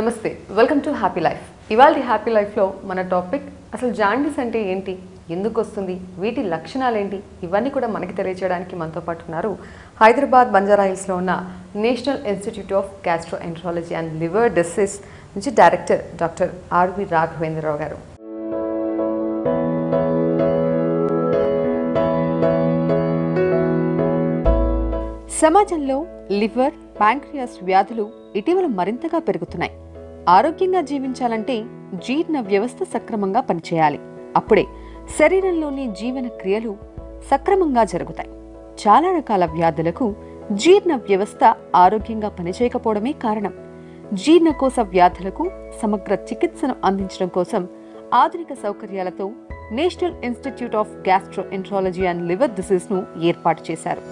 నమస్తే welcome to happy life ఇవాళ happy లైఫ్లో మన టాపిక్ అసలు జాండీస్ అంటే ఏంటి? ఎందుకు వస్తుంది? వీటి లక్షణాలు ఏంటి? ఇవన్నీ కూడా మనకి తెలియజేయడానికి మనతో పాటు ఉన్నారు హైదరాబాద్ బంజారా హిల్స్లో ఉన్న national institute of gastro enterology and liver disease నుంచి డైరెక్టర్ డాక్టర్ ఆర్వి రాఘవేంద్రరావు గారు. సమాజంలో లివర్ ప్యాంక్రియాస్ వ్యాధులు ఇటీవల మరింతగా పెరుగుతున్నాయి. ఆరోగ్యంగా జీవించాలంటే జీర్ణ వ్యవస్థ సక్రమంగా పనిచేయాలి. అప్పుడే శరీరంలోని జీవన క్రియలు సక్రమంగా జరుగుతాయి. చాలా రకాల వ్యాధులకు జీర్ణ వ్యవస్థ ఆరోగ్యంగా పనిచేయకపోవడమే కారణం. జీర్ణకోశ వ్యాధులకు సమగ్ర చికిత్సను అందించడం కోసం ఆధునిక సౌకర్యాలతో National Institute of Gastroenterology and Liver డిసీజ్ను ఏర్పాటు చేశారు.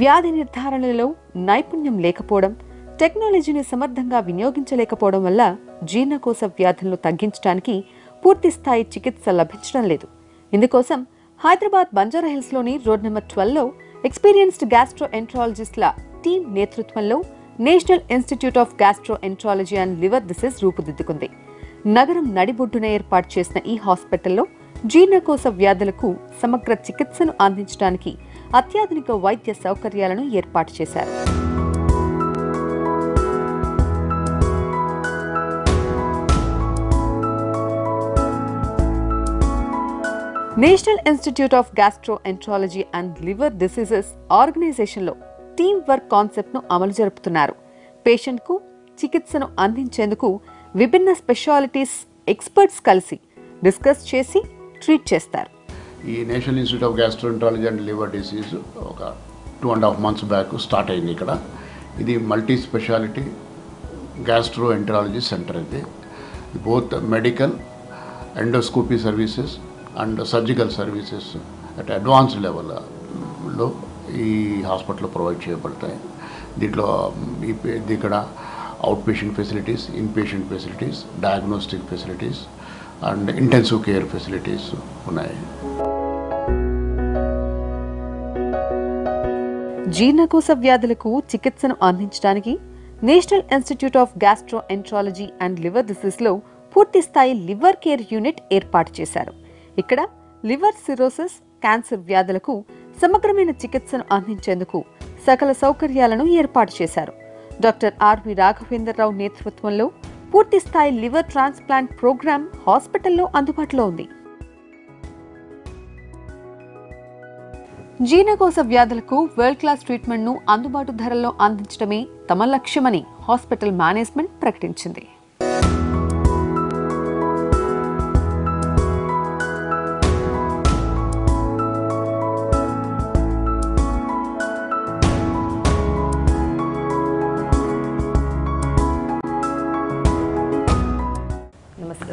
వ్యాధి నిర్ధారణలో నైపుణ్యం లేకపోవడం టెక్నాలజీని సమర్థంగా వినియోగించలేకపోవడం వల్ల జీర్ణకోశ వ్యాధులను తగ్గించడానికి పూర్తి స్థాయి చికిత్స లభించడం లేదు. ఇందుకోసం హైదరాబాద్ బంజారాహిల్స్లోని రోడ్ నెంబర్ ట్వెల్వ్లో ఎక్స్పీరియన్స్డ్ గ్యాస్ట్రో ఎంట్రాలజిస్ట్ల టీం నేతృత్వంలో National Institute of Gastroenterology and Liver Disease రూపుదిద్దుకుంది. నగరం నడిబొడ్డున ఏర్పాటు చేసిన ఈ హాస్పిటల్లో జీర్ణకోశ వ్యాధులకు సమగ్ర చికిత్సను అందించడానికి అత్యాధునిక వైద్య సౌకర్యాలను ఏర్పాటు చేశారు. National Institute of Gastroenterology and Liver Diseases ఆర్గనైజేషన్లో టీమ్ వర్క్ కాన్సెప్ట్ను అమలు జరుపుతున్నారు. పేషెంట్కు చికిత్సను అందించేందుకు విభిన్న స్పెషాలిటీస్ ఎక్స్పర్ట్స్ కలిసి డిస్కస్ చేసి ట్రీట్ చేస్తారు. ఈ National Institute of Gastroenterology and Liver Disease ఒక two and half months back start అయింది ఇక్కడ. ఇది multi speciality gastroenterology centre ఇది. Both medical endoscopy services and surgical services at advance లెవెల్లో ఈ హాస్పిటల్లో ప్రొవైడ్ చేయబడతాయి. దీంట్లో ఈ ఇక్కడ out patient facilities in patient facilities diagnostic facilities and intensive care facilities ఉన్నాయి. జీర్ణకోశ వ్యాధులకు చికిత్సను అందించడానికి National Institute of Gastroenterology and Liver డిసీజ్లో పూర్తి స్థాయి లివర్ కేర్ యూనిట్ ఏర్పాటు చేశారు. ఇక్కడ లివర్ సిరోసిస్ క్యాన్సర్ వ్యాధులకు సమగ్రమైన చికిత్సను అందించేందుకు సకల సౌకర్యాలను ఏర్పాటు చేశారు. డాక్టర్ ఆర్వి రాఘవేంద్రరావు నేతృత్వంలో పూర్తి స్థాయి లివర్ ట్రాన్స్ప్లాంట్ ప్రోగ్రాం హాస్పిటల్లో అందుబాటులో ఉంది. జీర్ణకోశ వ్యాధులకు వరల్డ్ క్లాస్ ట్రీట్మెంట్ను అందుబాటు ధరల్లో అందించడమే తమ లక్ష్యమని హాస్పిటల్ మేనేజ్మెంట్ ప్రకటించింది.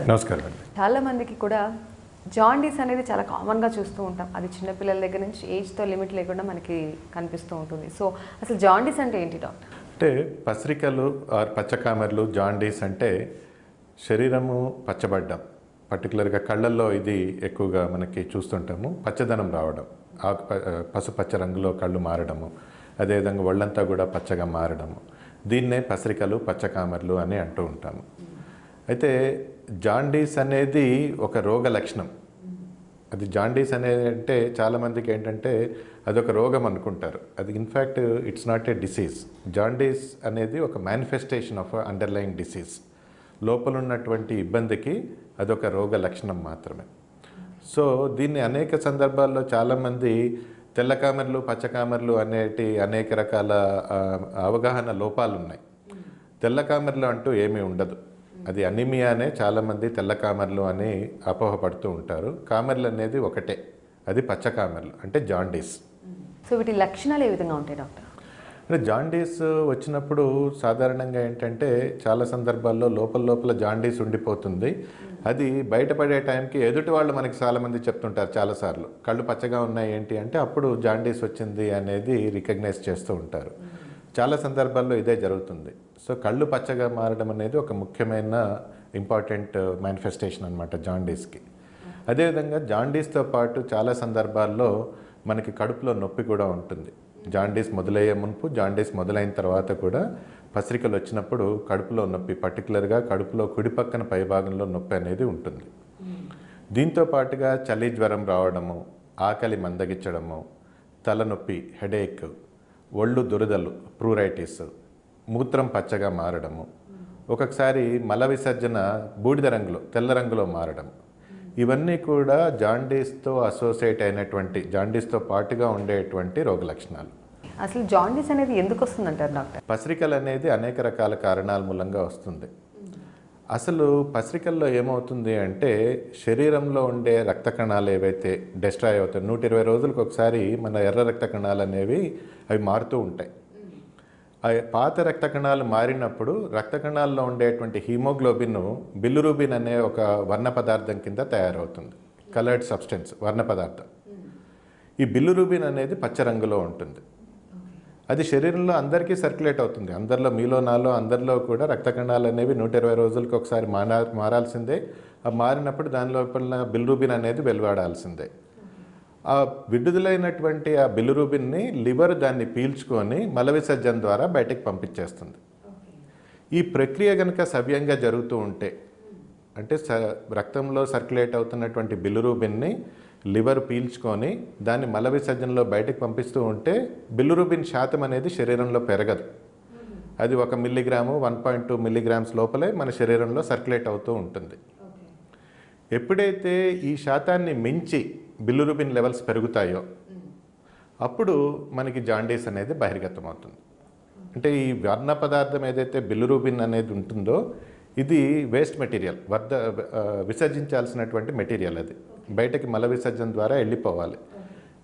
నమస్కారం. చాలా మందికి కూడా జాండీస్ అనేది చాలా కామన్గా చూస్తూ ఉంటాం. అది చిన్నపిల్లల దగ్గర నుంచి ఏజ్తో లిమిట్ లేకుండా మనకి కనిపిస్తూ ఉంటుంది. సో అసలు జాండీస్ అంటే ఏంటి డాక్టర్? అంటే పత్రికలు ఆర్ పచ్చకామెర్లు జాండీస్ అంటే శరీరము పచ్చబడ్డం. పర్టికులర్గా కళ్ళల్లో ఇది ఎక్కువగా మనకి చూస్తుంటాము. పచ్చదనం రావడం. ఆకు ప- పసుపచ్చ రంగులో కళ్ళు మారడము. అదేవిధంగా ఒళ్ళంతా కూడా పచ్చగా మారడము. దీన్నే పసిరికలు పచ్చకామెర్లు అని అంటూ ఉంటాము. అయితే జాండీస్ అనేది ఒక రోగ లక్షణం. అది జాండీస్ అనేది అంటే చాలామందికి ఏంటంటే అదొక రోగం అనుకుంటారు. అది in fact it's not a disease jaundice అనేది ఒక మేనిఫెస్టేషన్ ఆఫ్ అండర్లైన్ డిసీజ్ లోపల ఉన్నటువంటి ఇబ్బందికి అదొక రోగ లక్షణం మాత్రమే. సో దీన్ని అనేక సందర్భాల్లో చాలామంది తెల్లకామెర్లు పచ్చకామెర్లు అనేటి అనేక రకాల అవగాహన లోపాలు ఉన్నాయి తెల్లకామెర్లు అంటూ ఏమీ ఉండదు. అది అనిమియానే చాలామంది తెల్లకామెర్లు అని అపోహపడుతూ ఉంటారు. కామెర్లు అనేది ఒకటే. అది పచ్చకామెర్లు అంటే జాండీస్. సో వీటి లక్షణాలు ఏ విధంగా ఉంటాయి డాక్టర్? అంటే జాండీస్ వచ్చినప్పుడు సాధారణంగా ఏంటంటే చాలా సందర్భాల్లో లోపల లోపల జాండీస్ ఉండిపోతుంది. అది బయటపడే టైంకి ఎదుటి వాళ్ళు మనకి చాలామంది చెప్తుంటారు చాలాసార్లు కళ్ళు పచ్చగా ఉన్నాయి ఏంటి అంటే అప్పుడు జాండీస్ వచ్చింది అనేది రికగ్నైజ్ చేస్తూ ఉంటారు. చాలా సందర్భాల్లో ఇదే జరుగుతుంది. సో కళ్ళు పచ్చగా మారడం అనేది ఒక ముఖ్యమైన ఇంపార్టెంట్ మేనిఫెస్టేషన్ అనమాట జాండీస్కి. అదేవిధంగా జాండీస్తో పాటు చాలా సందర్భాల్లో మనకి కడుపులో నొప్పి కూడా ఉంటుంది. జాండీస్ మొదలయ్యే మునుపు జాండీస్ మొదలైన తర్వాత కూడా పసిరికలు వచ్చినప్పుడు కడుపులో నొప్పి పర్టికులర్గా కడుపులో కుడి పక్కన పై భాగంలో నొప్పి అనేది ఉంటుంది. దీంతో పాటుగా చలి జ్వరం రావడము ఆకలి మందగించడము తలనొప్పి హెడేక్ ఒళ్ళు దురదలు ప్రూరైటిస్ మూత్రం పచ్చగా మారడము. ఒక్కొక్కసారి మల విసర్జన బూడిద రంగులో తెల్ల రంగులో మారడం ఇవన్నీ కూడా జాండీస్తో అసోసియేట్ అయినటువంటి జాండీస్తో పాటుగా ఉండేటువంటి రోగ లక్షణాలు. అసలు జాండీస్ అనేది ఎందుకు వస్తుందంటారు డాక్టర్? పసిరికలు అనేది అనేక రకాల కారణాల మూలంగా వస్తుంది. అసలు పసిరికల్లో ఏమవుతుంది అంటే శరీరంలో ఉండే రక్త కణాలు ఏవైతే డిస్ట్రాయ్ అవుతాయి నూట ఇరవై రోజులకు ఒకసారి మన ఎర్ర రక్త కణాలు అనేవి అవి మారుతూ ఉంటాయి. అవి పాత రక్త కణాలు మారినప్పుడు రక్త కణాల్లో ఉండేటువంటి హీమోగ్లోబిన్ బిల్లురూబిన్ అనే ఒక వర్ణ పదార్థం కింద తయారవుతుంది. కలర్డ్ సబ్స్టెన్స్ వర్ణ పదార్థం. ఈ బిల్లురూబిన్ అనేది పచ్చ రంగులో ఉంటుంది. అది శరీరంలో అందరికీ సర్క్యులేట్ అవుతుంది. అందరిలో మీలో నాలో అందరిలో కూడా రక్త కణాలు అనేవి నూట ఇరవై రోజులకి ఒకసారి మారా మారాల్సిందే. ఆ మారినప్పుడు దాని లోపల బిల్రూబిన్ అనేది వెలువడాల్సిందే. ఆ విడుదలైనటువంటి ఆ బిల్లురూబిన్ని లివర్ దాన్ని పీల్చుకొని మల విసర్జన ద్వారా బయటకు పంపించేస్తుంది. ఈ ప్రక్రియ కనుక సవ్యంగా జరుగుతూ ఉంటే అంటే స రక్తంలో సర్క్యులేట్ అవుతున్నటువంటి బిల్లురూబిన్ని లివర్ పీల్చుకొని దాన్ని మల విసర్జనలో బయటకు పంపిస్తూ ఉంటే బిల్లురూబిన్ శాతం అనేది శరీరంలో పెరగదు. అది ఒక milligram one point two milligrams లోపలే మన శరీరంలో సర్క్యులేట్ అవుతూ ఉంటుంది. ఎప్పుడైతే ఈ శాతాన్ని మించి బిల్లురూబిన్ లెవెల్స్ పెరుగుతాయో అప్పుడు మనకి జాండీస్ అనేది బహిర్గతం అవుతుంది. అంటే ఈ వర్ణ పదార్థం ఏదైతే బిల్లురూబిన్ అనేది ఉంటుందో ఇది వేస్ట్ మెటీరియల్ వర్ధ విసర్జించాల్సినటువంటి మెటీరియల్ అది. బయటకి మల విసర్జన ద్వారా వెళ్ళిపోవాలి.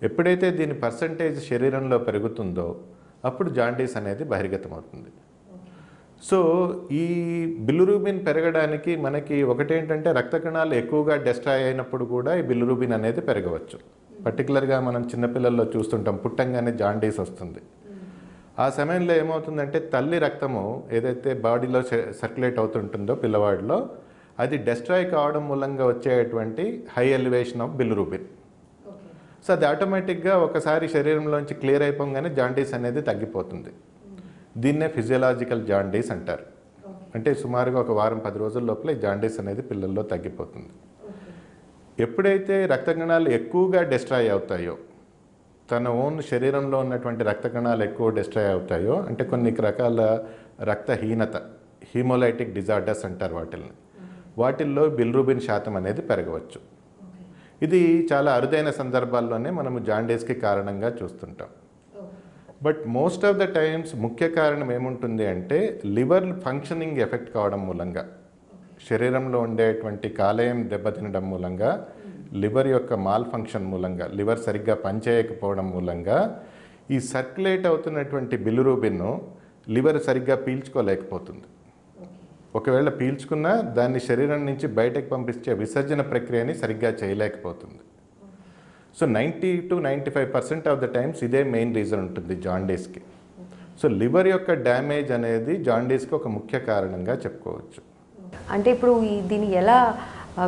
ఎప్పుడైతే దీని పర్సంటేజ్ శరీరంలో పెరుగుతుందో అప్పుడు జాండీస్ అనేది బహిర్గతం అవుతుంది సో ఈ బిల్లురూబిన్ పెరగడానికి మనకి ఒకటేంటంటే రక్త కణాలు ఎక్కువగా డెస్ట్రాయ్ అయినప్పుడు కూడా ఈ బిల్లురూబిన్ అనేది పెరగవచ్చు. పర్టికులర్గా మనం చిన్నపిల్లల్లో చూస్తుంటాం పుట్టంగానే జాండీస్ వస్తుంది. ఆ సమయంలో ఏమవుతుందంటే తల్లి రక్తము ఏదైతే బాడీలో సర్క్యులేట్ అవుతుంటుందో పిల్లవాడిలో అది డెస్ట్రాయ్ కావడం మూలంగా వచ్చేటువంటి high elevation of bilirubin so అది ఆటోమేటిక్గా ఒకసారి శరీరంలోంచి క్లియర్ అయిపోగానే జాండీస్ అనేది తగ్గిపోతుంది. దీన్నే ఫిజియలాజికల్ జాండీస్ అంటారు. అంటే సుమారుగా ఒక వారం పది రోజుల లోపల ఈ జాండీస్ అనేది పిల్లల్లో తగ్గిపోతుంది. ఎప్పుడైతే రక్త కణాలు ఎక్కువగా డిస్ట్రాయ్ అవుతాయో తన ఓన్ శరీరంలో ఉన్నటువంటి రక్త కణాలు ఎక్కువ డిస్ట్రాయ్ అవుతాయో అంటే కొన్ని రకాల రక్తహీనత హీమోలైటిక్ డిజార్డర్స్ అంటారు వాటిల్ని. వాటిల్లో బిల్రూబిన్ శాతం అనేది పెరగవచ్చు. ఇది చాలా అరుదైన సందర్భాల్లోనే మనము జాండీస్కి కారణంగా చూస్తుంటాం. But most of the times ముఖ్య కారణం ఏముంటుంది అంటే లివర్ ఫంక్షనింగ్ ఎఫెక్ట్ కావడం మూలంగా శరీరంలో ఉండేటువంటి కాలేయం దెబ్బతినడం మూలంగా లివర్ యొక్క మాల్ ఫంక్షన్ మూలంగా లివర్ సరిగ్గా పనిచేయకపోవడం మూలంగా ఈ సర్క్యులేట్ అవుతున్నటువంటి బిలురూబిన్ను లివర్ సరిగ్గా పీల్చుకోలేకపోతుంది. ఒకవేళ పీల్చుకున్నా దాన్ని శరీరం నుంచి బయటకు పంపించే విసర్జన ప్రక్రియని సరిగ్గా చేయలేకపోతుంది. So ninety to ninety five percent of the times ఇదే మెయిన్ రీజన్ ఉంటుంది జాండీస్కి. సో లివర్ యొక్క డ్యామేజ్ అనేది జాండీస్కి ఒక ముఖ్య కారణంగా చెప్పుకోవచ్చు. అంటే ఇప్పుడు దీన్ని ఎలా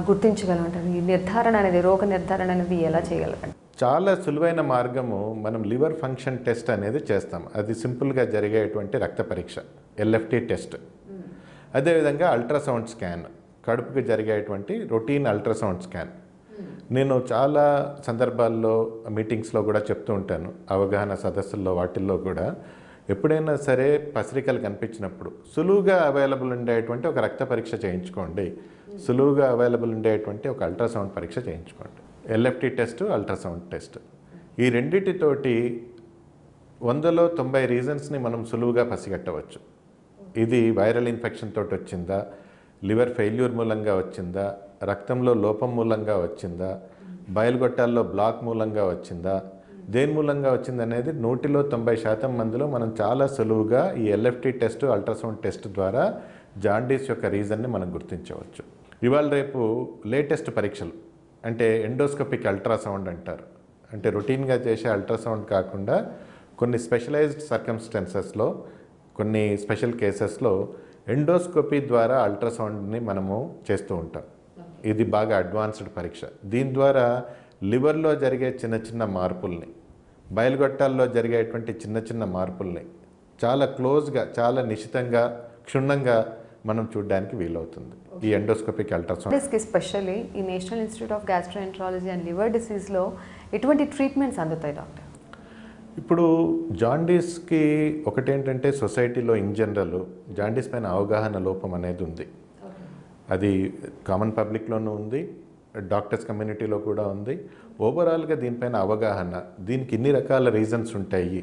గుర్తించగలం ఈ నిర్ధారణ అనేది రోగ నిర్ధారణ అనేది ఎలా చేయగలం? చాలా సులువైన మార్గము మనం లివర్ ఫంక్షన్ టెస్ట్ అనేది చేస్తాం. అది సింపుల్గా జరిగేటువంటి రక్త పరీక్ష ఎల్ఎఫ్టి టెస్ట్. అదేవిధంగా అల్ట్రాసౌండ్ స్కాన్ కడుపుకి జరిగేటువంటి రొటీన్ అల్ట్రాసౌండ్ స్కాన్. నేను చాలా సందర్భాల్లో మీటింగ్స్లో కూడా చెప్తూ ఉంటాను అవగాహన సదస్సుల్లో వాటిల్లో కూడా. ఎప్పుడైనా సరే పసిరికలు కనిపించినప్పుడు సులువుగా అవైలబుల్ ఉండేటువంటి ఒక రక్త పరీక్ష చేయించుకోండి. సులువుగా అవైలబుల్ ఉండేటువంటి ఒక అల్ట్రాసౌండ్ పరీక్ష చేయించుకోండి. LFT test ultrasound test. ఈ రెండిటితోటి వందలో తొంభై రీజన్స్ని మనం సులువుగా పసిగట్టవచ్చు. ఇది వైరల్ ఇన్ఫెక్షన్ తోటి వచ్చిందా? లివర్ ఫెయిల్యూర్ మూలంగా వచ్చిందా? రక్తంలో లోపం మూలంగా వచ్చిందా? బయలుగొట్టాల్లో బ్లాక్ మూలంగా వచ్చిందా? దేని మూలంగా వచ్చిందనేది నూటిలో తొంభై శాతం మందిలో మనం చాలా సులువుగా ఈ ఎల్ఎఫ్టీ టెస్ట్ అల్ట్రాసౌండ్ టెస్ట్ ద్వారా జాండీస్ యొక్క రీజన్ని మనం గుర్తించవచ్చు. ఇవాళ రేపు లేటెస్ట్ పరీక్షలు అంటే ఎండోస్కోపిక్ అల్ట్రాసౌండ్ అంటారు. అంటే రొటీన్గా చేసే అల్ట్రాసౌండ్ కాకుండా కొన్ని స్పెషలైజ్డ్ సర్కమ్స్టెన్సెస్లో కొన్ని స్పెషల్ కేసెస్లో ఎండోస్కోపీ ద్వారా అల్ట్రాసౌండ్ని మనము చేస్తూ ఉంటాం. ఇది బాగా అడ్వాన్స్డ్ పరీక్ష. దీని ద్వారా లివర్లో జరిగే చిన్న చిన్న మార్పుల్ని బయలుగొట్టాల్లో జరిగేటువంటి చిన్న చిన్న మార్పుల్ని చాలా క్లోజ్గా చాలా నిశితంగా క్షుణ్ణంగా మనం చూడడానికి వీలవుతుంది. ఈ ఎండోస్కోపిక్ అల్ట్రాసౌండ్. కి స్పెషల్లీ ఈ National Institute of Gastroenterology and Liver డిసీజ్లో ఎటువంటి ట్రీట్మెంట్స్ అందుతాయి డాక్టర్? ఇప్పుడు జాండీస్కి ఒకటేంటంటే సొసైటీలో ఇన్ జనరల్ జాండీస్ పైన అవగాహన లోపం అనేది ఉంది. అది కామన్ పబ్లిక్లోనూ ఉంది డాక్టర్స్ కమ్యూనిటీలో కూడా ఉంది. ఓవరాల్గా దీనిపైన అవగాహన దీనికి ఇన్ని రకాల రీజన్స్ ఉంటాయి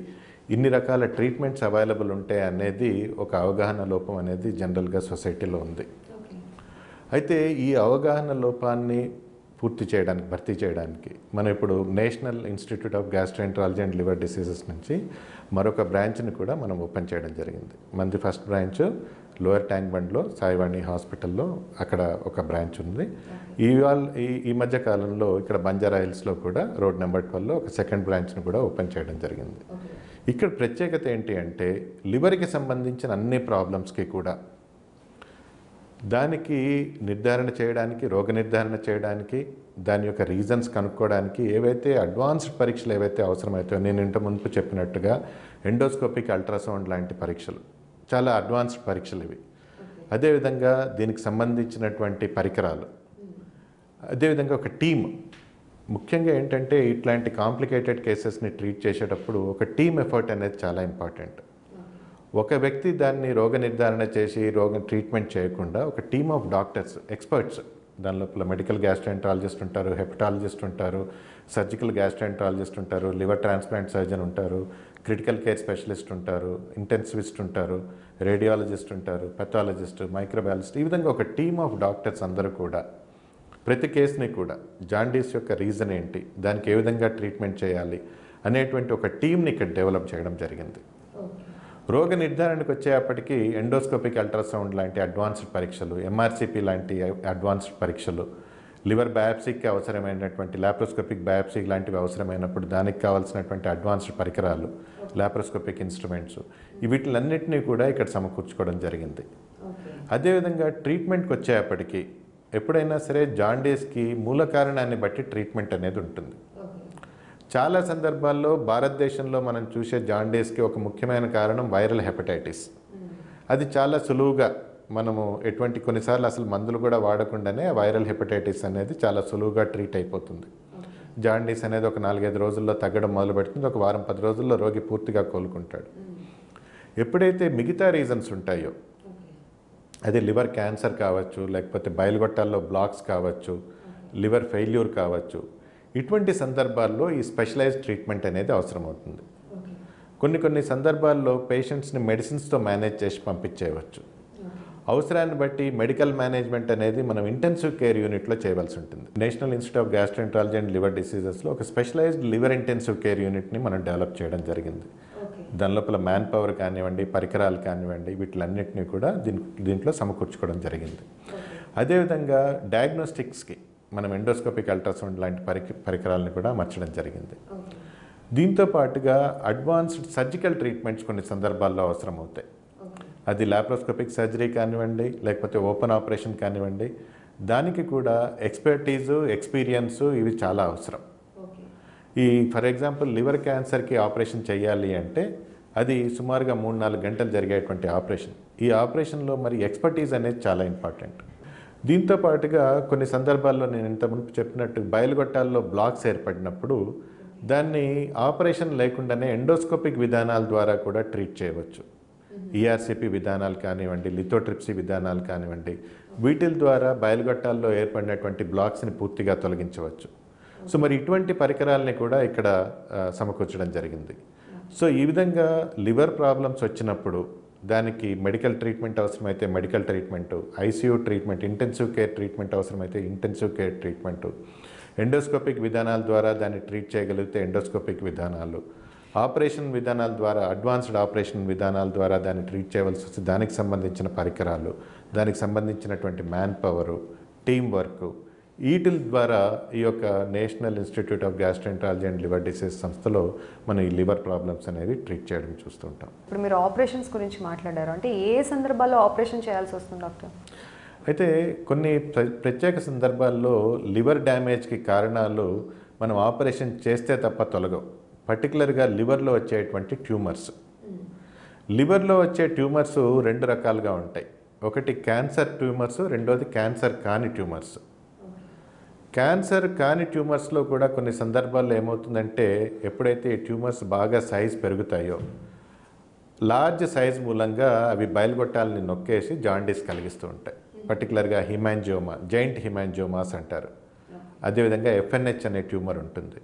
ఇన్ని రకాల ట్రీట్మెంట్స్ అవైలబుల్ ఉంటాయి అనేది ఒక అవగాహన లోపం అనేది జనరల్గా సొసైటీలో ఉంది. అయితే ఈ అవగాహన లోపాన్ని పూర్తి చేయడానికి భర్తీ చేయడానికి. మనం ఇప్పుడు National Institute of Gastroenterology and Liver Diseases నుంచి మరొక బ్రాంచ్ని కూడా మనం ఓపెన్ చేయడం జరిగింది. మనది ఫస్ట్ బ్రాంచ్ లోయర్ ట్యాంక్ బండ్లో సాయివాణి హాస్పిటల్లో అక్కడ ఒక బ్రాంచ్ ఉంది. ఇవాళ ఈ ఈ మధ్య కాలంలో ఇక్కడ బంజారా హిల్స్లో కూడా రోడ్ నెంబర్ ట్వెల్వ్లో ఒక సెకండ్ బ్రాంచ్ని కూడా ఓపెన్ చేయడం జరిగింది. ఇక్కడ ప్రత్యేకత ఏంటి అంటే లివర్కి సంబంధించిన అన్ని ప్రాబ్లమ్స్కి కూడా దానికి నిర్ధారణ చేయడానికి రోగ నిర్ధారణ చేయడానికి దాని యొక్క రీజన్స్ కనుక్కోవడానికి ఏవైతే అడ్వాన్స్డ్ పరీక్షలు ఏవైతే అవసరమవుతాయో నేను ఇంత మునుపు చెప్పినట్టుగా ఎండోస్కోపిక్ అల్ట్రాసౌండ్ లాంటి పరీక్షలు. చాలా అడ్వాన్స్డ్ పరీక్షలు ఇవి. అదేవిధంగా దీనికి సంబంధించినటువంటి పరికరాలు. అదేవిధంగా ఒక టీమ్. ముఖ్యంగా ఏంటంటే ఇట్లాంటి కాంప్లికేటెడ్ కేసెస్ని ట్రీట్ చేసేటప్పుడు ఒక టీమ్ ఎఫర్ట్ అనేది చాలా ఇంపార్టెంట్ ఒక వ్యక్తి దాన్ని రోగ నిర్ధారణ చేసి రోగ ట్రీట్మెంట్ చేయకుండా ఒక టీమ్ ఆఫ్ డాక్టర్స్ ఎక్స్పర్ట్స్ దాని లోపల మెడికల్ గ్యాస్ట్రాంట్రాలజిస్ట్ ఉంటారు హెపటాలజిస్ట్ ఉంటారు సర్జికల్ గ్యాస్ట్రాంట్రాలజిస్ట్ ఉంటారు లివర్ ట్రాన్స్ప్లాంట్ సర్జన్ ఉంటారు క్రిటికల్ కేర్ స్పెషలిస్ట్ ఉంటారు ఇంటెన్సివిస్ట్ ఉంటారు రేడియాలజిస్ట్ ఉంటారు పెథాలజిస్ట్ మైక్రోబయాలజిస్ట్ ఈ విధంగా ఒక టీమ్ ఆఫ్ డాక్టర్స్ అందరూ కూడా ప్రతి కేసుని కూడా జాండీస్ యొక్క రీజన్ ఏంటి దానికి ఏ విధంగా ట్రీట్మెంట్ చేయాలి అనేటువంటి ఒక టీంని ఇక్కడ డెవలప్ చేయడం జరిగింది. రోగ నిర్ధారణకు వచ్చేప్పటికి ఎండోస్కోపిక్ అల్ట్రాసౌండ్ లాంటి అడ్వాన్స్డ్ పరీక్షలు ఎంఆర్సిపి లాంటి అడ్వాన్స్డ్ పరీక్షలు లివర్ బయాప్సీకి అవసరమైనటువంటి లాప్రోస్కోపిక్ బయాప్సీ లాంటివి అవసరమైనప్పుడు దానికి కావాల్సినటువంటి అడ్వాన్స్డ్ పరికరాలు లాప్రోస్కోపిక్ ఇన్స్ట్రుమెంట్స్ వీటిలన్నింటినీ కూడా ఇక్కడ సమకూర్చుకోవడం జరిగింది. అదేవిధంగా ట్రీట్మెంట్కి వచ్చేప్పటికి ఎప్పుడైనా సరే జాండీస్కి మూల కారణాన్ని బట్టి ట్రీట్మెంట్ అనేది ఉంటుంది. చాలా సందర్భాల్లో భారతదేశంలో మనం చూసే జాండీస్కి ఒక ముఖ్యమైన కారణం వైరల్ హెపటైటిస్. అది చాలా సులువుగా మనము ఎటువంటి కొన్నిసార్లు అసలు మందులు కూడా వాడకుండానే వైరల్ హెపటైటిస్ అనేది చాలా సులువుగా ట్రీట్ అయిపోతుంది. జాండీస్ అనేది ఒక నాలుగైదు రోజుల్లో తగ్గడం మొదలు పెడుతుంది ఒక వారం పది రోజుల్లో రోగి పూర్తిగా కోలుకుంటాడు. ఎప్పుడైతే మిగతా రీజన్స్ ఉంటాయో అది లివర్ క్యాన్సర్ కావచ్చు లేకపోతే బయలుగొట్టాల్లో బ్లాక్స్ కావచ్చు లివర్ ఫెయిల్యూర్ కావచ్చు ఇటువంటి సందర్భాల్లో ఈ స్పెషలైజ్డ్ ట్రీట్మెంట్ అనేది అవసరమవుతుంది. కొన్ని కొన్ని సందర్భాల్లో పేషెంట్స్ని మెడిసిన్స్తో మేనేజ్ చేసి పంపించేయవచ్చు. అవసరాన్ని బట్టి మెడికల్ మేనేజ్మెంట్ అనేది మనం ఇంటెన్సివ్ కేర్ యూనిట్లో చేయవలసి ఉంటుంది. National institute of gastroenterology and liver డిసీజెస్లో ఒక స్పెషలైజ్డ్ లివర్ ఇంటెన్సివ్ కేర్ యూనిట్ని మనం డెవలప్ చేయడం జరిగింది. దాని లోపల మ్యాన్ పవర్ కానివ్వండి పరికరాలు కానివ్వండి వీటిలన్నింటినీ కూడా దీని దీంట్లో సమకూర్చుకోవడం జరిగింది. అదేవిధంగా డయాగ్నోస్టిక్స్కి మనం ఎండోస్కోపిక్ అల్ట్రాసౌండ్ లాంటి పరిక పరికరాలను కూడా అమర్చడం జరిగింది. దీంతో పాటుగా అడ్వాన్స్డ్ సర్జికల్ ట్రీట్మెంట్స్ కొన్ని సందర్భాల్లో అవసరం అవుతాయి అది లాప్రోస్కోపిక్ సర్జరీ కానివ్వండి లేకపోతే ఓపెన్ ఆపరేషన్ కానివ్వండి దానికి కూడా ఎక్స్పర్టీజు ఎక్స్పీరియన్సు ఇవి చాలా అవసరం. ఈ ఫర్ ఎగ్జాంపుల్ లివర్ క్యాన్సర్కి ఆపరేషన్ చేయాలి అంటే అది సుమారుగా మూడు నాలుగు గంటలు జరిగేటువంటి ఆపరేషన్. ఈ ఆపరేషన్లో మరి ఎక్స్పర్టీజ్ అనేది చాలా ఇంపార్టెంట్. దీంతో పాటుగా కొన్ని సందర్భాల్లో నేను ఇంత మునుపు చెప్పినట్టు బయలుగొట్టాల్లో బ్లాక్స్ ఏర్పడినప్పుడు దాన్ని ఆపరేషన్ లేకుండానే ఎండోస్కోపిక్ విధానాల ద్వారా కూడా ట్రీట్ చేయవచ్చు. ఈఆర్సిపి విధానాలు కానివ్వండి లిథోట్రిప్సీ విధానాలు కానివ్వండి వీటి ద్వారా బయలుగొట్టాల్లో ఏర్పడినటువంటి బ్లాక్స్ని పూర్తిగా తొలగించవచ్చు. సో మరి ఇటువంటి పరికరాలని కూడా ఇక్కడ సమకూర్చడం జరిగింది. సో ఈ విధంగా లివర్ ప్రాబ్లమ్స్ వచ్చినప్పుడు దానికి మెడికల్ ట్రీట్మెంట్ అవసరమైతే medical treatment ICU treatment intensive care treatment అవసరమైతే ఇంటెన్సివ్ కేర్ ట్రీట్మెంట్ ఎండోస్కోపిక్ విధానాల ద్వారా దాన్ని ట్రీట్ చేయగలిగితే ఎండోస్కోపిక్ విధానాలు ఆపరేషన్ విధానాల ద్వారా అడ్వాన్స్డ్ ఆపరేషన్ విధానాల ద్వారా దాన్ని ట్రీట్ చేయవలసి వస్తే దానికి సంబంధించిన పరికరాలు దానికి సంబంధించినటువంటి మ్యాన్ పవరు టీం వర్క్ వీటి ద్వారా ఈ యొక్క National Institute of Gastroenterology and Liver Disease సంస్థలో మనం ఈ లివర్ ప్రాబ్లమ్స్ అనేది ట్రీట్ చేయడం చూస్తుంటాం. ఇప్పుడు మీరు ఆపరేషన్స్ గురించి మాట్లాడారు. అంటే ఏ సందర్భాల్లో ఆపరేషన్ చేయాల్సి వస్తుంది డాక్టర్? అయితే కొన్ని ప్ర- ప్రత్యేక సందర్భాల్లో లివర్ డ్యామేజ్కి కారణాలు మనం ఆపరేషన్ చేస్తే తప్ప తొలగవు. పర్టికులర్గా లివర్లో వచ్చేటువంటి ట్యూమర్స్. లివర్లో వచ్చే ట్యూమర్స్ రెండు రకాలుగా ఉంటాయి. ఒకటి క్యాన్సర్ ట్యూమర్స్ రెండోది క్యాన్సర్ కాని ట్యూమర్స్. క్యాన్సర్ కాని ట్యూమర్స్లో కూడా కొన్ని సందర్భాల్లో ఏమవుతుందంటే ఎప్పుడైతే ట్యూమర్స్ బాగా సైజ్ పెరుగుతాయో లార్జ్ సైజ్ మూలంగా అవి బయలుగొట్టాలని నొక్కేసి జాండీస్ కలిగిస్తూ ఉంటాయి. పర్టికులర్గా హిమాంజోమా జైంట్ హిమాంజోమాస్ అంటారు. అదేవిధంగా ఎఫ్ఎన్హెచ్ అనే ట్యూమర్ ఉంటుంది.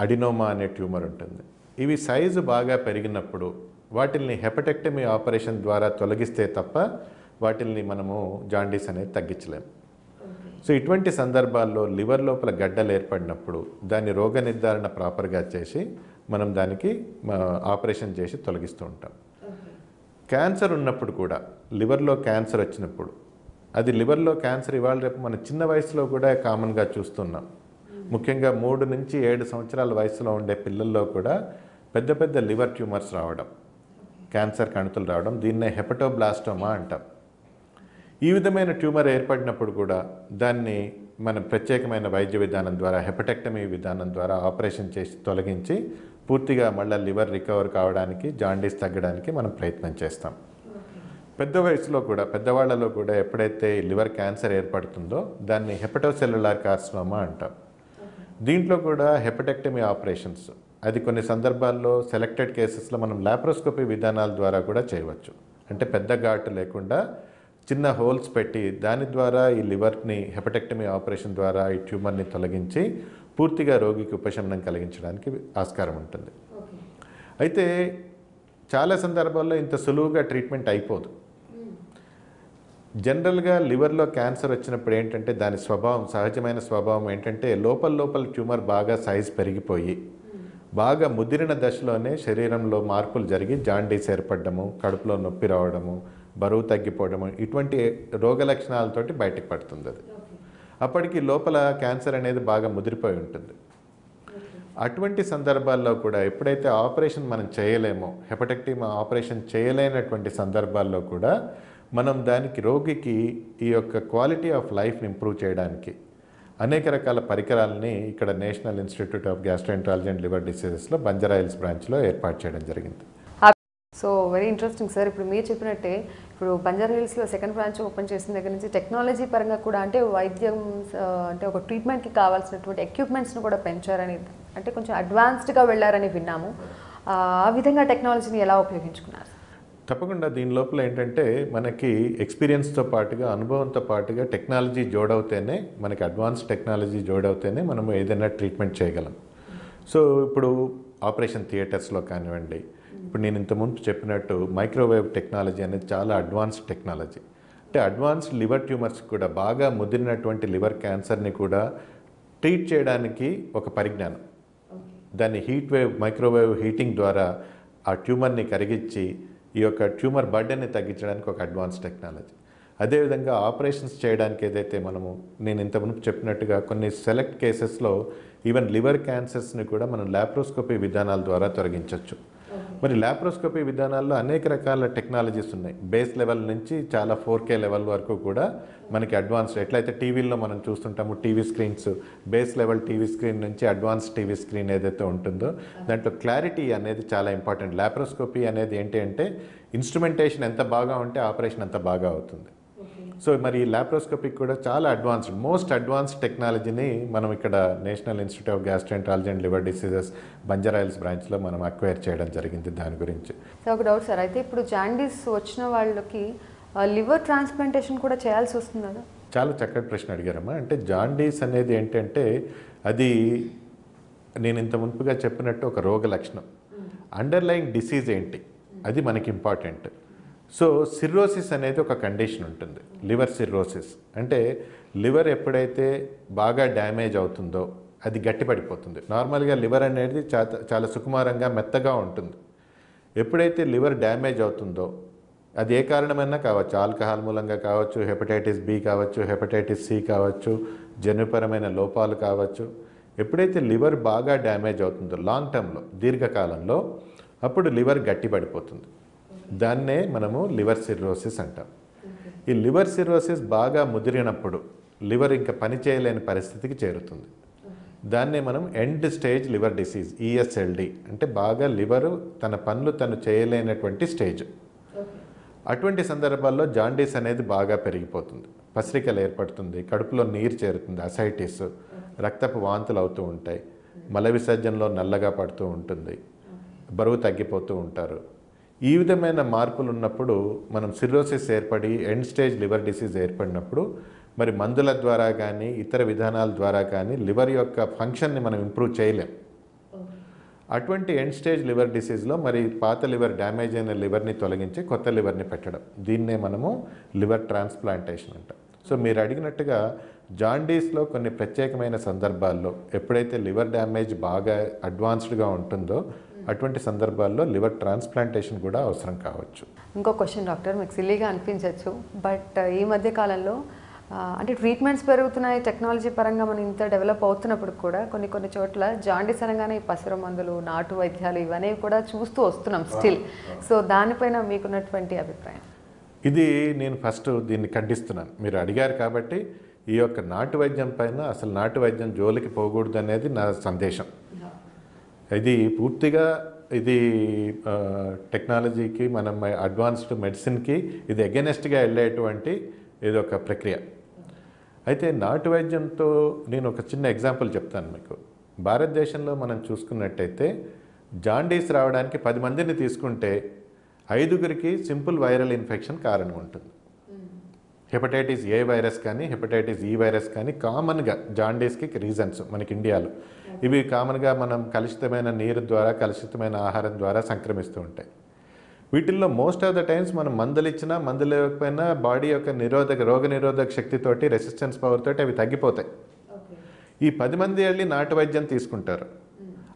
అడినోమా అనే ట్యూమర్ ఉంటుంది. ఇవి సైజు బాగా పెరిగినప్పుడు వాటిల్ని హెపటెక్టమీ ఆపరేషన్ ద్వారా తొలగిస్తే తప్ప వాటిల్ని మనము జాండీస్ అనేది తగ్గించలేము. సో ఇటువంటి సందర్భాల్లో లివర్ లోపల గడ్డలు ఏర్పడినప్పుడు దాన్ని రోగ నిర్ధారణ ప్రాపర్గా చేసి మనం దానికి ఆపరేషన్ చేసి తొలగిస్తూ ఉంటాం. క్యాన్సర్ ఉన్నప్పుడు కూడా లివర్లో క్యాన్సర్ వచ్చినప్పుడు అది లివర్లో క్యాన్సర్ ఇవాళ రేపు మన చిన్న వయసులో కూడా కామన్గా చూస్తున్నాం. ముఖ్యంగా మూడు నుంచి ఏడు సంవత్సరాల వయసులో ఉండే పిల్లల్లో కూడా పెద్ద పెద్ద లివర్ ట్యూమర్స్ రావడం క్యాన్సర్ కణుతులు రావడం దీన్నే హెపటోబ్లాస్టోమా అంటాం. ఈ విధమైన ట్యూమర్ ఏర్పడినప్పుడు కూడా దాన్ని మన ప్రత్యేకమైన వైద్య విధానం ద్వారా హెపటెక్టమీ విధానం ద్వారా ఆపరేషన్ చేసి తొలగించి పూర్తిగా మళ్ళీ లివర్ రికవర్ కావడానికి జాండీస్ తగ్గడానికి మనం ప్రయత్నం చేస్తాం. పెద్ద వయసులో కూడా పెద్దవాళ్ళలో కూడా ఎప్పుడైతే లివర్ క్యాన్సర్ ఏర్పడుతుందో దాన్ని హెపటోసెల్యులార్ కార్సినోమా అంటాం. దీంట్లో కూడా హెపటెక్టమీ ఆపరేషన్స్ అది కొన్ని సందర్భాల్లో సెలెక్టెడ్ కేసెస్లో మనం లాప్రోస్కోపీ విధానాల ద్వారా కూడా చేయవచ్చు. అంటే పెద్ద ఘాటు లేకుండా చిన్న హోల్స్ పెట్టి దాని ద్వారా ఈ లివర్ని హెపటెక్టమీ ఆపరేషన్ ద్వారా ఈ ట్యూమర్ని తొలగించి పూర్తిగా రోగికి ఉపశమనం కలిగించడానికి ఆస్కారం ఉంటుంది. అయితే చాలా సందర్భాల్లో ఇంత సులువుగా ట్రీట్మెంట్ అయిపోదు. జనరల్గా లివర్లో క్యాన్సర్ వచ్చినప్పుడు ఏంటంటే దాని స్వభావం సహజమైన స్వభావం ఏంటంటే లోపల లోపల ట్యూమర్ బాగా సైజ్ పెరిగిపోయి బాగా ముదిరిన దశలోనే శరీరంలో మార్పులు జరిగి జాండీస్ ఏర్పడము కడుపులో నొప్పి రావడము బరువు తగ్గిపోవడము ఇటువంటి రోగ లక్షణాలతోటి బయటకు పడుతుంది అది. అప్పటికి లోపల క్యాన్సర్ అనేది బాగా ముదిరిపోయి ఉంటుంది. అటువంటి సందర్భాల్లో కూడా ఎప్పుడైతే ఆపరేషన్ మనం చేయలేమో హెపటెక్టిమ్ ఆపరేషన్ చేయలేనటువంటి సందర్భాల్లో కూడా మనం దానికి రోగికి ఈ యొక్క క్వాలిటీ ఆఫ్ లైఫ్ని ఇంప్రూవ్ చేయడానికి అనేక రకాల పరికరాలని ఇక్కడ National Institute of Gastroenterology and Liver డిసీజెస్లో Banjara Hills బ్రాంచ్లో ఏర్పాటు చేయడం జరిగింది. So very interesting sir. ఇప్పుడు మీరు చెప్పినట్టే ఇప్పుడు బంజారా హిల్స్లో సెకండ్ బ్రాంచ్ ఓపెన్ చేసిన దగ్గర నుంచి టెక్నాలజీ పరంగా కూడా అంటే వైద్యం అంటే ఒక ట్రీట్మెంట్కి కావాల్సినటువంటి ఎక్విప్మెంట్స్ని కూడా పెంచారని అంటే కొంచెం అడ్వాన్స్డ్గా వెళ్ళారని విన్నాము. ఆ విధంగా టెక్నాలజీని ఎలా ఉపయోగించుకున్నారు? తప్పకుండా దీని లోపల ఏంటంటే మనకి ఎక్స్పీరియన్స్తో పాటుగా అనుభవంతో పాటుగా టెక్నాలజీ జోడవుతేనే మనకి అడ్వాన్స్ టెక్నాలజీ జోడవుతేనే మనం ఏదైనా ట్రీట్మెంట్ చేయగలం. సో ఇప్పుడు ఆపరేషన్ థియేటర్స్లో కానివ్వండి ఇప్పుడు నేను ఇంతకుముందు చెప్పినట్టు మైక్రోవేవ్ టెక్నాలజీ అనేది చాలా అడ్వాన్స్డ్ టెక్నాలజీ. అంటే అడ్వాన్స్డ్ లివర్ ట్యూమర్స్ కూడా బాగా ముదిరినటువంటి లివర్ క్యాన్సర్ని కూడా ట్రీట్ చేయడానికి ఒక పరిజ్ఞానం. దాన్ని హీట్ వేవ్ మైక్రోవేవ్ హీటింగ్ ద్వారా ఆ ట్యూమర్ని కరిగించి ఈ యొక్క ట్యూమర్ బర్డెన్ని తగ్గించడానికి ఒక అడ్వాన్స్ టెక్నాలజీ. అదేవిధంగా ఆపరేషన్స్ చేయడానికి ఏదైతే మనము నేను ఇంతకుముందు చెప్పినట్టుగా కొన్ని సెలెక్ట్ కేసెస్లో ఈవెన్ లివర్ క్యాన్సర్స్ని కూడా మనం లాప్రోస్కోపీ విధానాల ద్వారా తొలగించవచ్చు మరి లాప్రోస్కోపీ విధానాల్లో అనేక రకాల టెక్నాలజీస్ ఉన్నాయి. బేస్ లెవెల్ నుంచి చాలా ఫోర్ కే లెవెల్ వరకు కూడా మనకి అడ్వాన్స్డ్ ఎట్లయితే టీవీల్లో మనం చూస్తుంటాము TV screens base level TV screen నుంచి అడ్వాన్స్ టీవీ స్క్రీన్ ఏదైతే ఉంటుందో దాంట్లో క్లారిటీ అనేది చాలా ఇంపార్టెంట్ లాప్రోస్కోపీ అనేది ఏంటి అంటే ఇన్స్ట్రుమెంటేషన్ ఎంత బాగా ఉంటే ఆపరేషన్ అంత బాగా అవుతుంది. సో మరి ఈ లాప్రోస్కోపిక్ కూడా చాలా అడ్వాన్స్డ్ మోస్ట్ అడ్వాన్స్డ్ టెక్నాలజీని మనం ఇక్కడ National Institute of Gastroenterology and Liver Diseases Banjara Hills బ్రాంచ్లో మనం అక్వైర్ చేయడం జరిగింది దాని గురించి. సో ఒక డౌట్ సార్ అయితే ఇప్పుడు జాండీస్ వచ్చిన వాళ్ళకి లివర్ ట్రాన్స్ప్లాంటేషన్ కూడా చేయాల్సి వస్తుంది? కదా చాలా చక్కటి ప్రశ్న అడిగారమ్మా. అంటే జాండీస్ అనేది ఏంటంటే అది నేను ఇంత మునుపుగా చెప్పినట్టు ఒక రోగ లక్షణం. అండర్లైన్ డిసీజ్ ఏంటి? అది మనకి ఇంపార్టెంట్ సో సిర్రోసిస్ అనేది ఒక కండిషన్ ఉంటుంది. లివర్ సిర్రోసిస్ అంటే లివర్ ఎప్పుడైతే బాగా డ్యామేజ్ అవుతుందో అది గట్టిపడిపోతుంది. నార్మల్గా లివర్ అనేది చాలా సుకుమారంగా మెత్తగా ఉంటుంది. ఎప్పుడైతే లివర్ డ్యామేజ్ అవుతుందో అది ఏ కారణమైనా కావచ్చు. ఆల్కహాల్ మూలంగా కావచ్చు హెపటైటిస్ బి కావచ్చు హెపటైటిస్ సి కావచ్చు జన్యుపరమైన లోపాలు కావచ్చు. ఎప్పుడైతే లివర్ బాగా డ్యామేజ్ అవుతుందో లాంగ్ టర్మ్లో దీర్ఘకాలంలో అప్పుడు లివర్ గట్టిపడిపోతుంది. దాన్నే మనము లివర్ సిర్రోసిస్ అంటాం. ఈ లివర్ సిర్రోసిస్ బాగా ముదిరినప్పుడు లివర్ ఇంకా పని చేయలేని పరిస్థితికి చేరుతుంది. దాన్నే మనం end stage liver disease ESLD అంటే బాగా లివరు తన పనులు తను చేయలేనటువంటి స్టేజ్. అటువంటి సందర్భాల్లో జాండీస్ అనేది బాగా పెరిగిపోతుంది. పసిరికలు ఏర్పడుతుంది కడుపులో నీరు చేరుతుంది అసైటిస్ రక్తపు వాంతులు అవుతూ ఉంటాయి మల విసర్జనలో నల్లగా పడుతూ ఉంటుంది బరువు తగ్గిపోతూ ఉంటారు. ఈ విధమైన మార్పులు ఉన్నప్పుడు మనం సిర్రోసిస్ ఏర్పడి ఎండ్ స్టేజ్ లివర్ డిసీజ్ ఏర్పడినప్పుడు మరి మందుల ద్వారా కానీ ఇతర విధానాల ద్వారా కానీ లివర్ యొక్క ఫంక్షన్ని మనం ఇంప్రూవ్ చేయలేం. అటువంటి ఎండ్ స్టేజ్ లివర్ డిసీజ్లో మరి పాత లివర్ డ్యామేజ్ అయిన లివర్ని తొలగించి కొత్త లివర్ని పెట్టడం. దీన్నే మనము లివర్ ట్రాన్స్ప్లాంటేషన్ అంటాం. సో మీరు అడిగినట్టుగా జాండీస్లో కొన్ని ప్రత్యేకమైన సందర్భాల్లో ఎప్పుడైతే లివర్ డ్యామేజ్ బాగా అడ్వాన్స్డ్గా ఉంటుందో అటువంటి సందర్భాల్లో లివర్ ట్రాన్స్ప్లాంటేషన్ కూడా అవసరం కావచ్చు. ఇంకో క్వశ్చన్ డాక్టర్ మీకు సిల్లీగా అనిపించవచ్చు బట్ ఈ మధ్య కాలంలో అంటే ట్రీట్మెంట్స్ పెరుగుతున్నాయి టెక్నాలజీ పరంగా మనం ఇంత డెవలప్ అవుతున్నప్పుడు కూడా కొన్ని కొన్ని చోట్ల జాండీస్ అనగానే ఈ పసర మందులు నాటు వైద్యాలు ఇవన్నీ కూడా చూస్తూ వస్తున్నాం స్టిల్. సో దానిపైన మీకున్నటువంటి అభిప్రాయం? ఇది నేను ఫస్ట్ దీన్ని ఖండిస్తున్నాను. మీరు అడిగారు కాబట్టి ఈ యొక్క నాటు వైద్యం పైన అసలు నాటు వైద్యం జోలికి పోకూడదు అనేది నా సందేశం. ఇది పూర్తిగా ఇది టెక్నాలజీకి మనం అడ్వాన్స్డ్ మెడిసిన్కి ఇది అగెనెస్ట్గా వెళ్ళేటువంటి ఇది ఒక ప్రక్రియ. అయితే నాటు వైద్యంతో నేను ఒక చిన్న ఎగ్జాంపుల్ చెప్తాను మీకు. భారతదేశంలో మనం చూసుకున్నట్టయితే జాండీస్ రావడానికి పది మందిని తీసుకుంటే ఐదుగురికి సింపుల్ వైరల్ ఇన్ఫెక్షన్ కారణం ఉంటుంది. హెపటైటిస్ ఏ వైరస్ కానీ హెపటైటిస్ ఈ వైరస్ కానీ కామన్గా జాండీస్కి రీజన్స్ మనకి ఇండియాలో. ఇవి కామన్గా మనం కలుషితమైన నీరు ద్వారా కలుషితమైన ఆహారం ద్వారా సంక్రమిస్తూ ఉంటాయి. వీటిల్లో మోస్ట్ ఆఫ్ ద టైమ్స్ మనం మందులు ఇచ్చినా మందులు ఇవ్వకపోయినా బాడీ యొక్క నిరోధక రోగ నిరోధక శక్తితోటి రెసిస్టెన్స్ పవర్ తోటి అవి తగ్గిపోతాయి. ఈ పది మంది వెళ్ళి నాటు వైద్యం తీసుకుంటారు.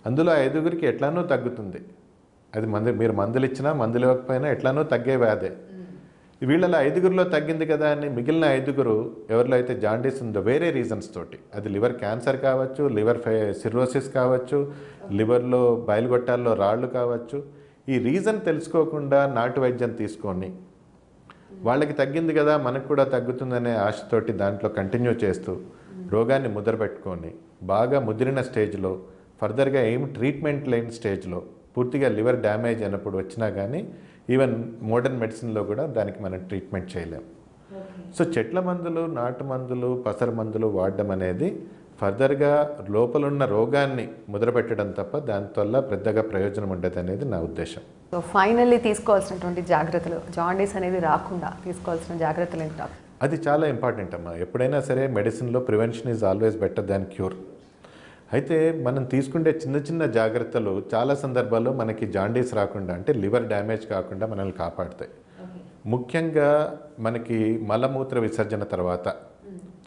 అందులో ఐదుగురికి ఎట్లానో తగ్గుతుంది. అది మందు మీరు మందులు ఇచ్చినా మందులు ఇవ్వకపోయినా ఎట్లానో తగ్గే వ్యాధే. వీళ్ళలో ఐదుగురిలో తగ్గింది కదా అని మిగిలిన ఐదుగురు ఎవరిలో అయితే జాండీస్ ఉందో వేరే రీజన్స్ తోటి. అది లివర్ క్యాన్సర్ కావచ్చు లివర్ ఫై సిరోసిస్ కావచ్చు లివర్లో బయలుగొట్టాల్లో రాళ్ళు కావచ్చు. ఈ రీజన్ తెలుసుకోకుండా నాటు వైద్యం తీసుకొని వాళ్ళకి తగ్గింది కదా మనకు కూడా తగ్గుతుందనే ఆశతోటి దాంట్లో కంటిన్యూ చేస్తూ రోగాన్ని ముద్రపెట్టుకొని బాగా ముదిరిన స్టేజ్లో ఫర్దర్గా ఏం ట్రీట్మెంట్ లేని స్టేజ్లో పూర్తిగా లివర్ డ్యామేజ్ అయినప్పుడు వచ్చినా కానీ ఈవెన్ మోడర్న్ మెడిసిన్లో కూడా దానికి మనం ట్రీట్మెంట్ చేయలేం. సో చెట్ల మందులు నాటు మందులు పసర మందులు వాడడం అనేది ఫర్దర్గా లోపలున్న రోగాన్ని ముద్రపెట్టడం తప్ప దానివల్ల పెద్దగా ప్రయోజనం ఉండదు అనేది నా ఉద్దేశం. సో ఫైనల్లీ తీసుకోవాల్సినటువంటి జాగ్రత్తలు జాండీస్ అనేది రాకుండా తీసుకోవాల్సిన జాగ్రత్తలు ఏంటి అది చాలా ఇంపార్టెంట్ అమ్మా. ఎప్పుడైనా సరే మెడిసిన్లో prevention is always better than cure అయితే మనం తీసుకునే చిన్న చిన్న జాగ్రత్తలు చాలా సందర్భాల్లో మనకి జాండీస్ రాకుండా అంటే లివర్ డ్యామేజ్ కాకుండా మనల్ని కాపాడుతాయి. ముఖ్యంగా మనకి మలమూత్ర విసర్జన తర్వాత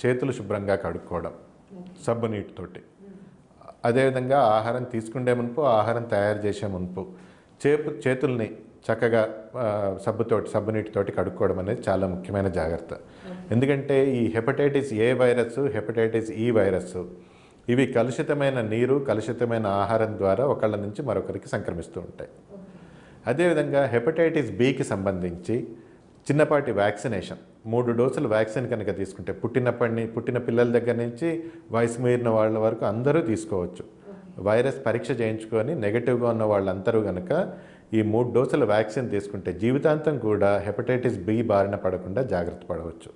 చేతులు శుభ్రంగా కడుక్కోవడం సబ్బు నీటితోటి. అదేవిధంగా ఆహారం తీసుకుండే మునుపు ఆహారం తయారు చేసే మునుపు చేపు చేతుల్ని చక్కగా సబ్బుతోటి సబ్బు నీటితోటి కడుక్కోవడం అనేది చాలా ముఖ్యమైన జాగ్రత్త. ఎందుకంటే ఈ hepatitis A virus hepatitis E virus ఇవి కలుషితమైన నీరు కలుషితమైన ఆహారం ద్వారా ఒకళ్ళ నుంచి మరొకరికి సంక్రమిస్తూ ఉంటాయి. అదేవిధంగా హెపటైటిస్ బికి సంబంధించి చిన్నపాటి వ్యాక్సినేషన్ మూడు డోసులు వ్యాక్సిన్ కనుక తీసుకుంటే పుట్టినప్పటి పుట్టిన పిల్లల దగ్గర నుంచి వయసు మీరిన వాళ్ళ వరకు అందరూ తీసుకోవచ్చు. వైరస్ పరీక్ష చేయించుకొని నెగటివ్గా ఉన్న వాళ్ళందరూ కనుక ఈ మూడు డోసుల వ్యాక్సిన్ తీసుకుంటే జీవితాంతం కూడా హెపటైటిస్ బి బారిన పడకుండా జాగ్రత్త పడవచ్చు.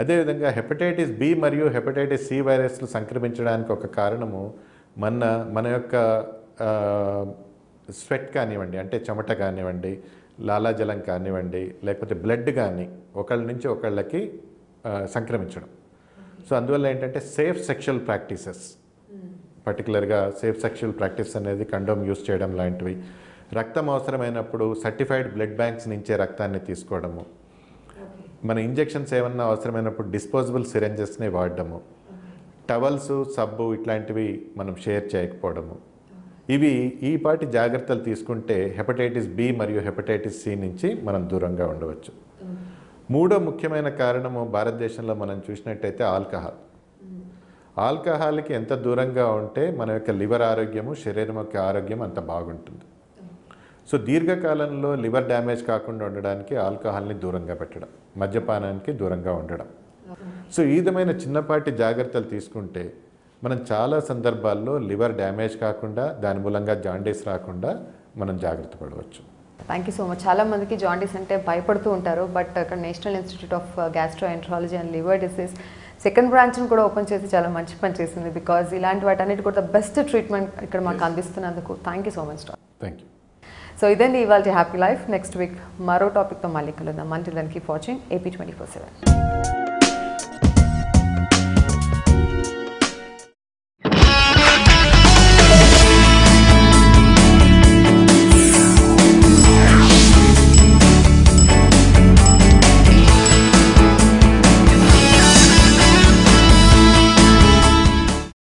అదేవిధంగా హెపటైటిస్ బి మరియు హెపటైటిస్ సి వైరస్లు సంక్రమించడానికి ఒక కారణము మన మన యొక్క స్వెట్ కానివ్వండి అంటే చెమట కానివ్వండి లాలాజలం కానివ్వండి లేకపోతే బ్లడ్ కానీ ఒకళ్ళ నుంచి ఒకళ్ళకి సంక్రమించడం. సో అందువల్ల ఏంటంటే సేఫ్ సెక్షువల్ ప్రాక్టీసెస్. పర్టికులర్గా సేఫ్ సెక్షువల్ ప్రాక్టీస్ అనేది కండోమ్ యూస్ చేయడం లాంటివి. రక్తం అవసరమైనప్పుడు సర్టిఫైడ్ బ్లడ్ బ్యాంక్స్ నుంచే రక్తాన్ని తీసుకోవడము. మన ఇంజెక్షన్స్ ఏమన్నా అవసరమైనప్పుడు డిస్పోజబుల్ సిరెంజెస్ని వాడడము. టవల్స్ సబ్బు ఇట్లాంటివి మనం షేర్ చేయకపోవడము. ఇవి ఈ పాటి జాగ్రత్తలు తీసుకుంటే హెపటైటిస్ బి మరియు హెపటైటిస్ సి నుంచి మనం దూరంగా ఉండవచ్చు. మూడో ముఖ్యమైన కారణము భారతదేశంలో మనం చూసినట్టయితే ఆల్కహాల్. ఆల్కహాల్కి ఎంత దూరంగా ఉంటే మన యొక్క లివర్ ఆరోగ్యము శరీరం యొక్క ఆరోగ్యం అంత బాగుంటుంది. సో దీర్ఘకాలంలో లివర్ డ్యామేజ్ కాకుండా ఉండడానికి ఆల్కహాల్ని దూరంగా పెట్టడం మద్యపానానికి దూరంగా ఉండడం. సో ఈ విధమైన చిన్నపాటి జాగ్రత్తలు తీసుకుంటే మనం చాలా సందర్భాల్లో లివర్ డ్యామేజ్ కాకుండా దాని మూలంగా జాండీస్ రాకుండా మనం జాగ్రత్త పడవచ్చు. థ్యాంక్ యూ సో మచ్ చాలా మందికి జాండీస్ అంటే భయపడుతూ ఉంటారు బట్ అక్కడ national institute of gastroenterology and liver disease second బ్రాంచ్ని కూడా ఓపెన్ చేసి చాలా మంచి పని చేసింది బికాజ్ ఇలాంటి వాటన్నిటి కూడా బెస్ట్ ట్రీట్మెంట్ ఇక్కడ మాకు అందిస్తున్నందుకు thank you so much thank you so ఇదండి ఇవాళ హ్యాపీ లైఫ్ నెక్స్ట్ వీక్ మరో టాపిక్తో మళ్ళీ కలుద్దాం మంచి దానికి watching AP twenty four seven